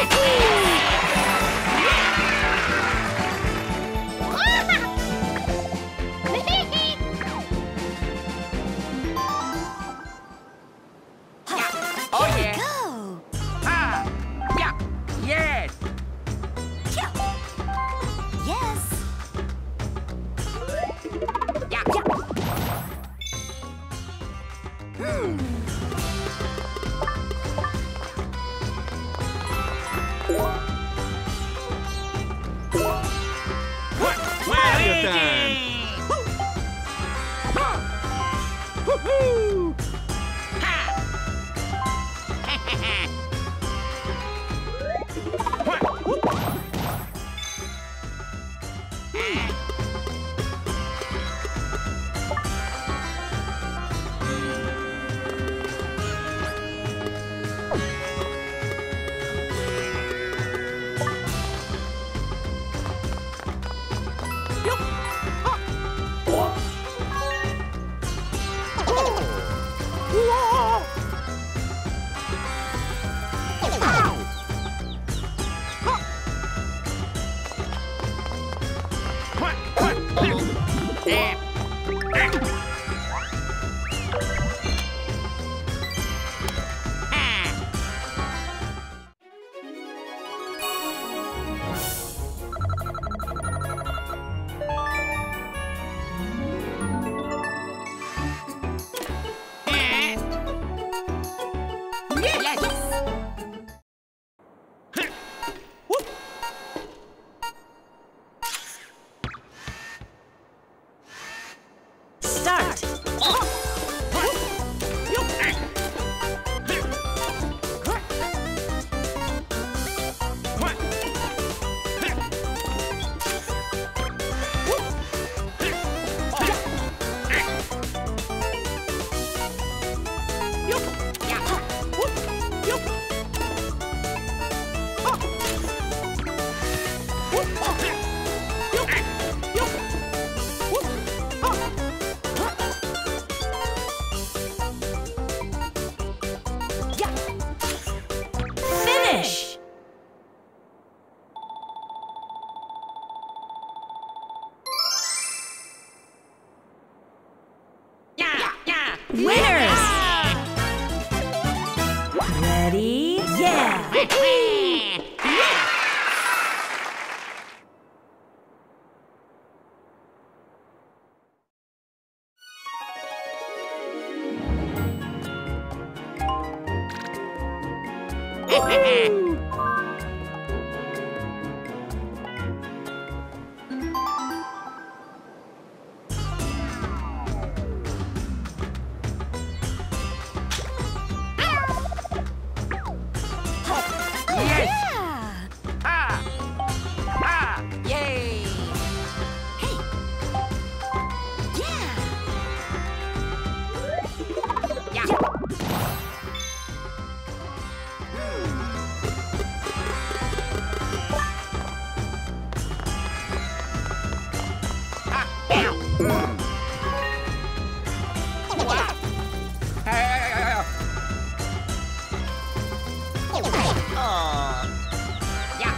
Yeah! Finish! Yeah.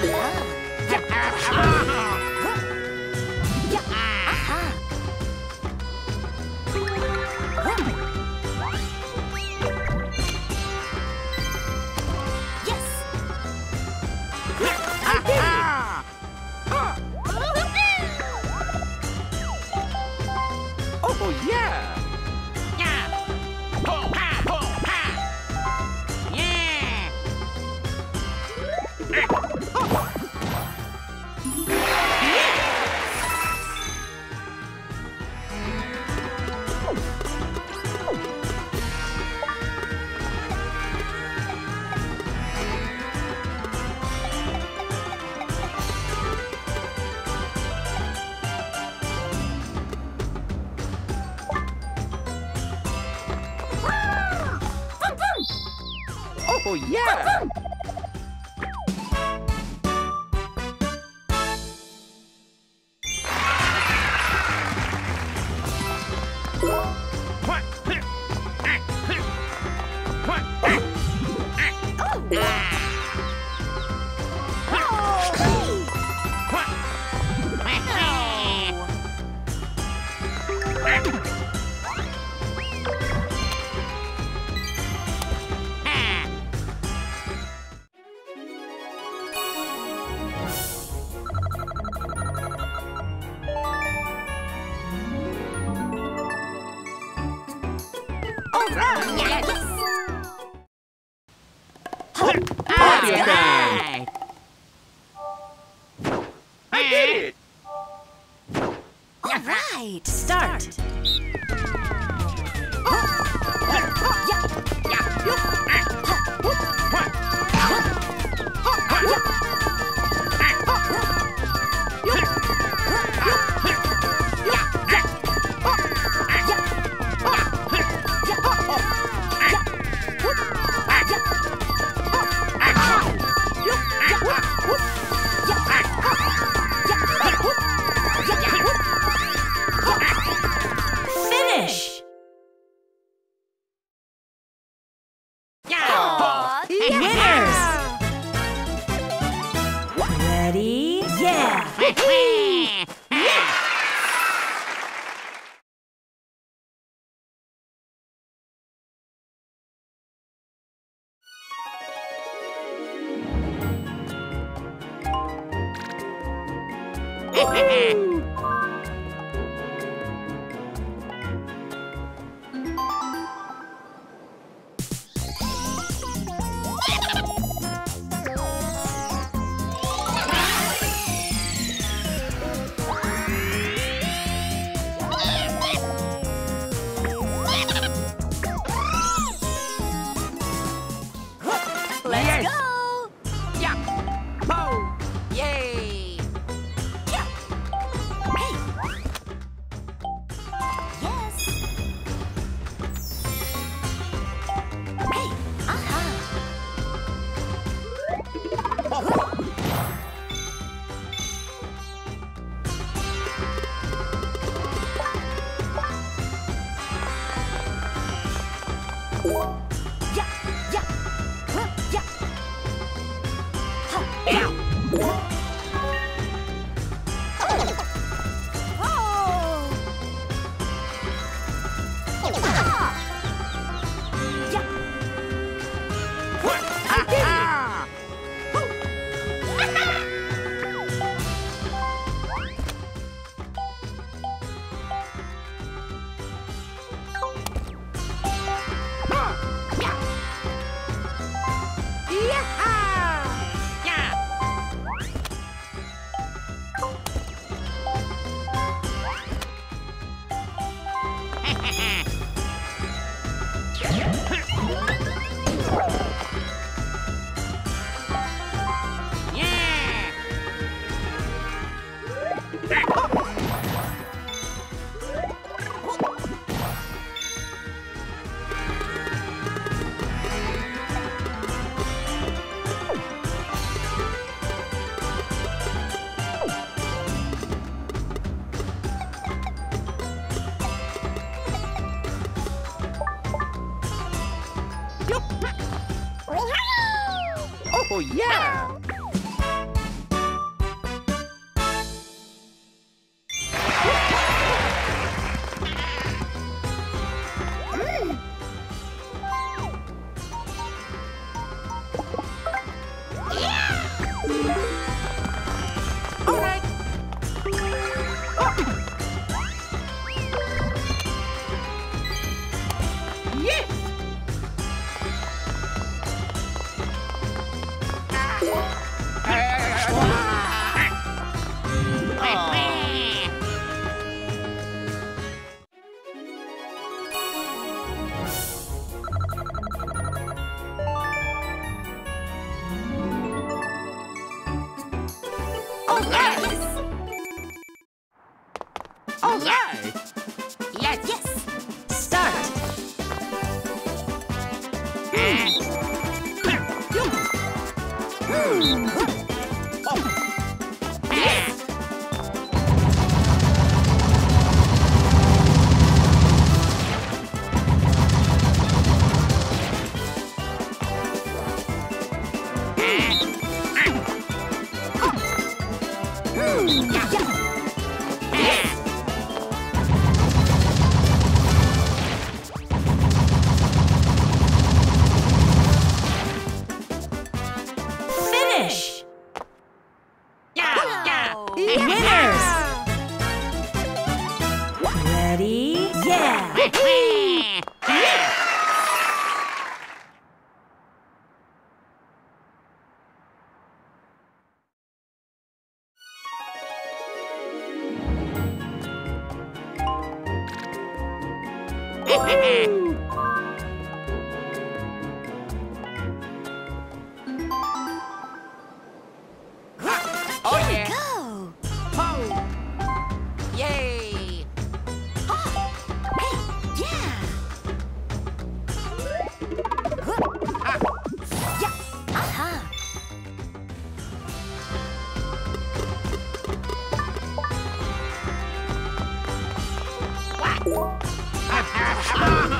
Oh Wee! Yeah. Yeah. Huh, Yeah. Huh. Yeah. Oh, yeah. Oh,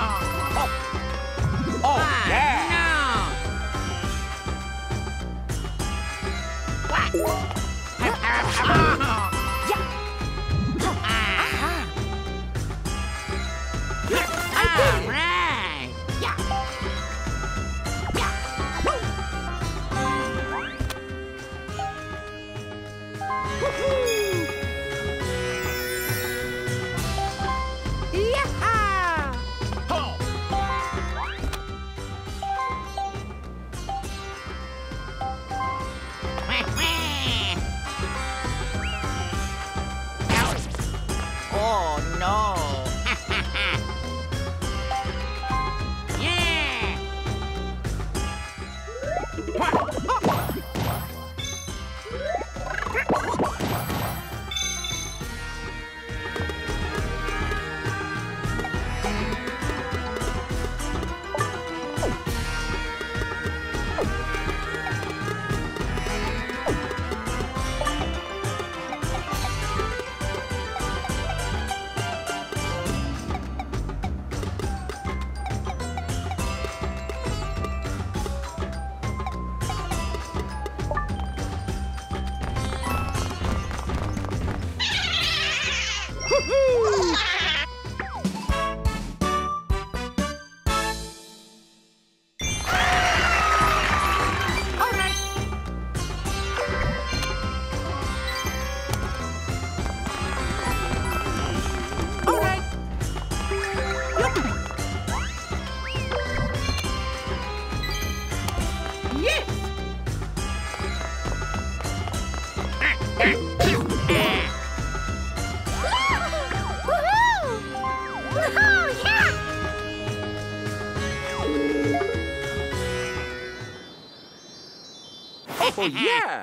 Oh, yeah.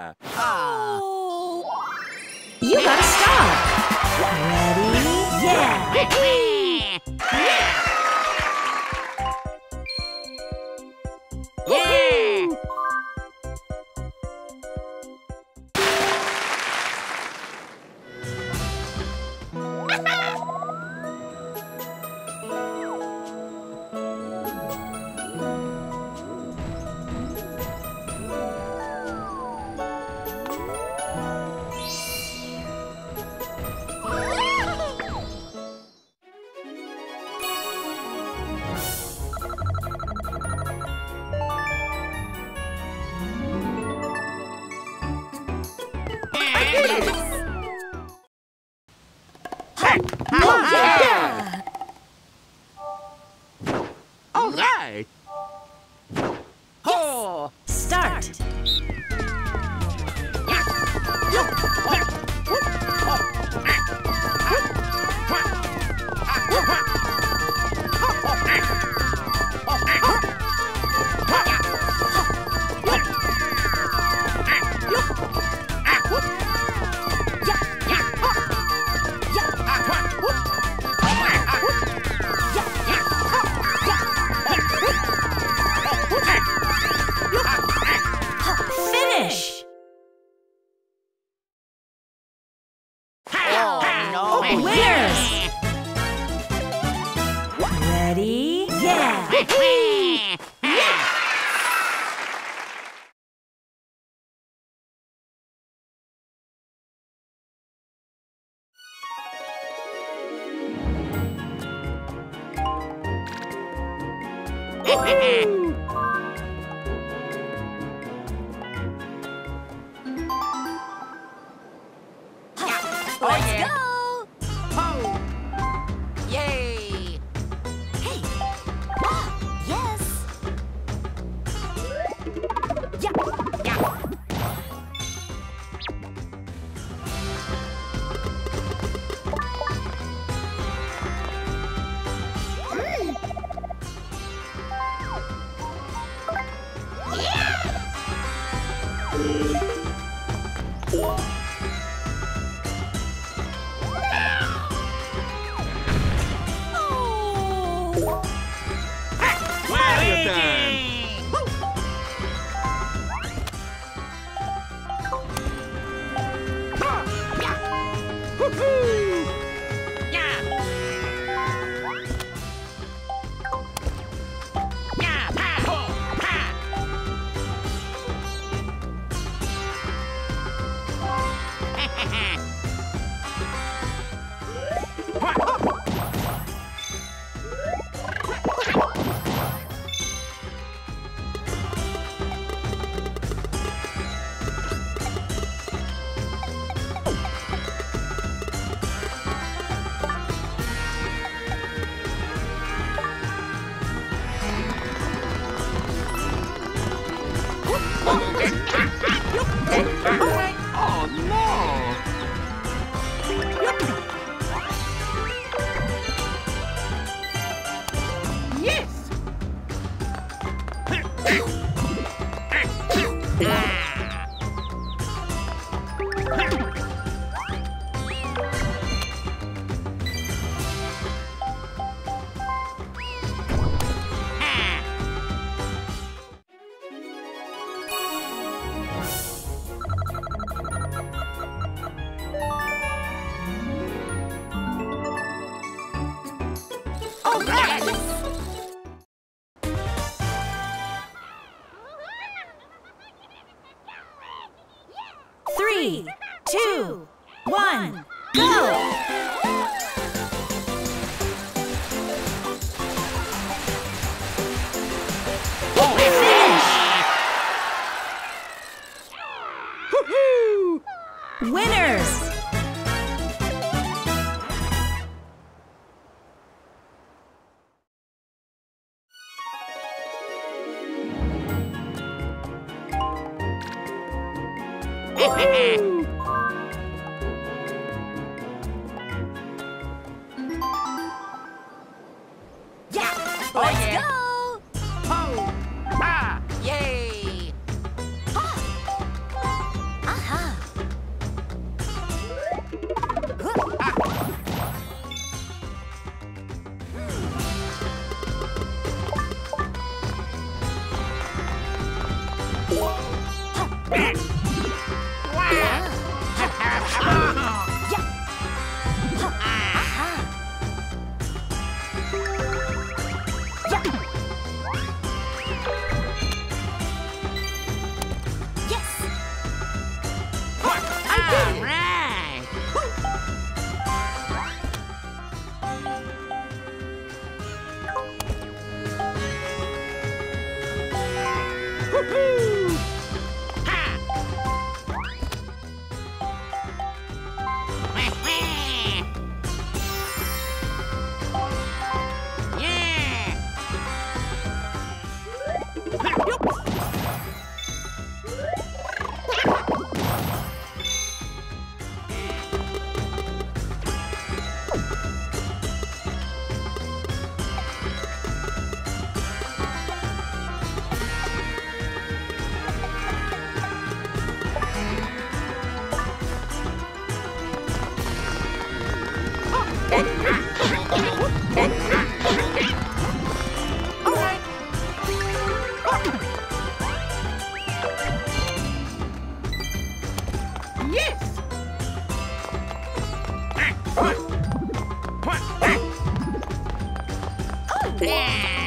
Ready? Yeah. Oh, God! Yeah. Yeah.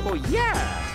Oh yeah.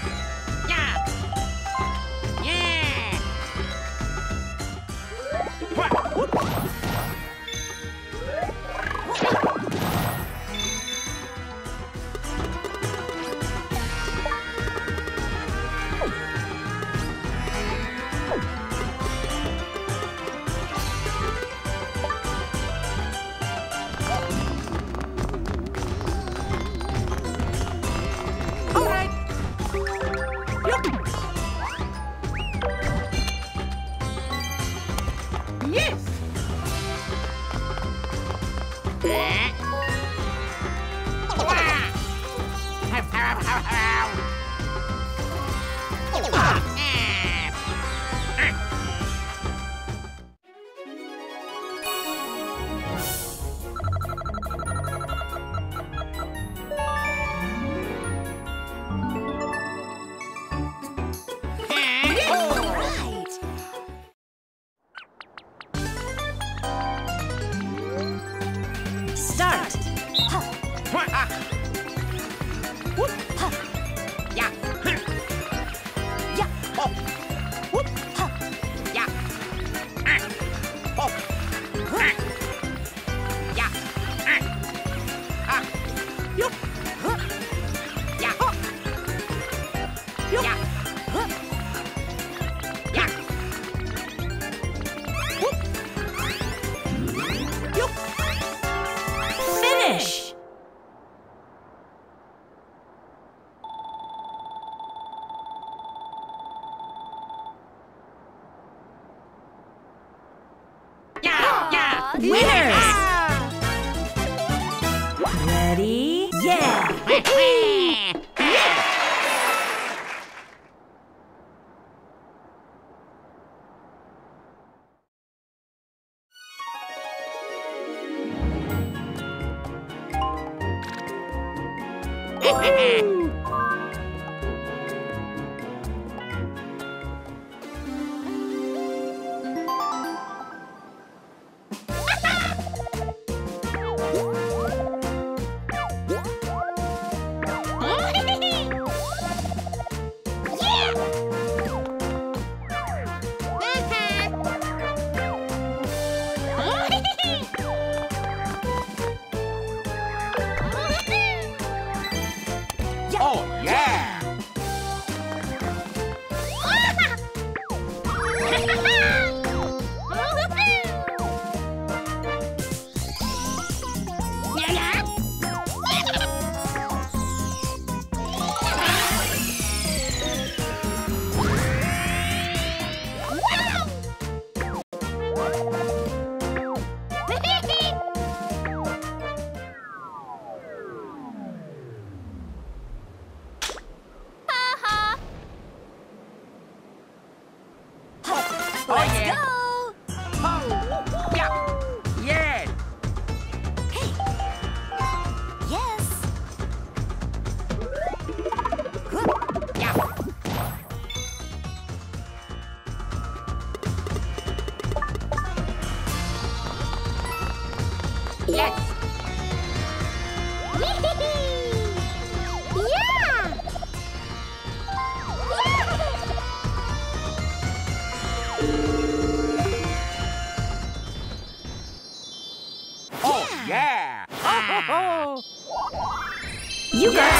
You got stars!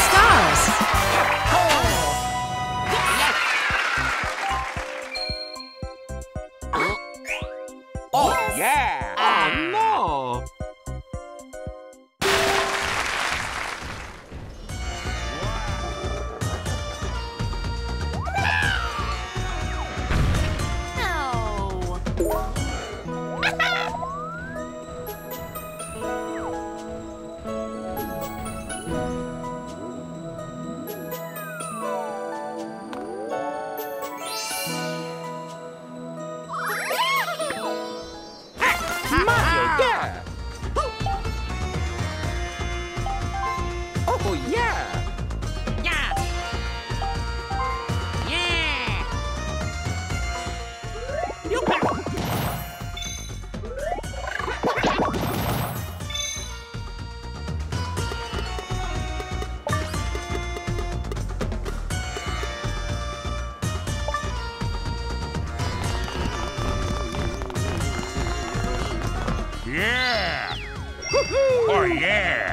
Oh, yeah!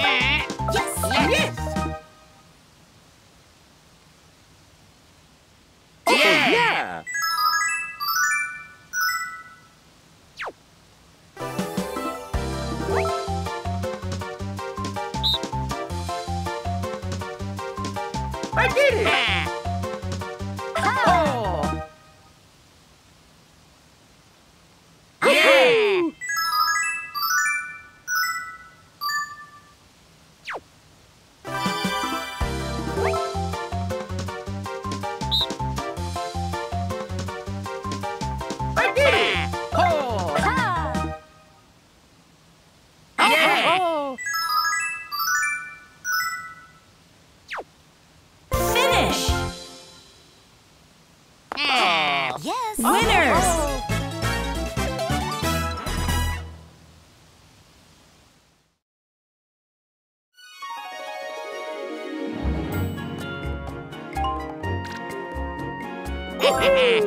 Yes, yes. yes. Yeah.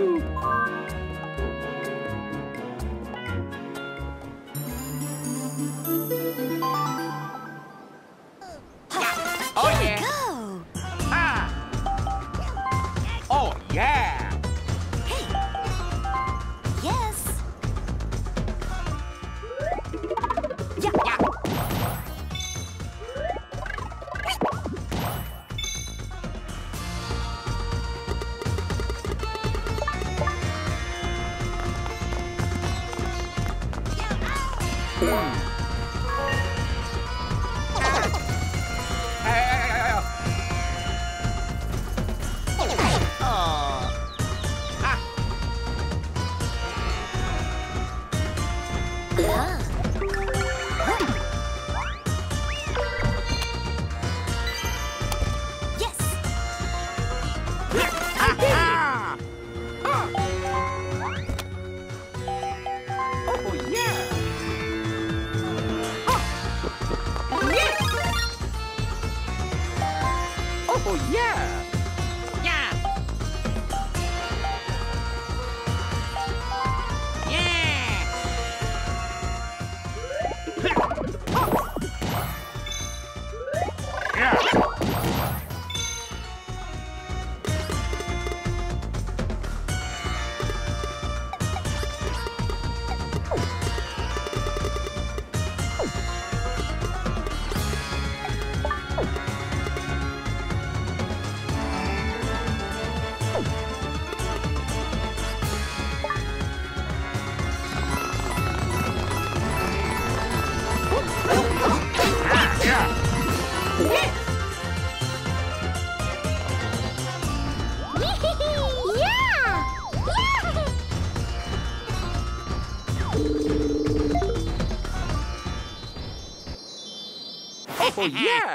yeah.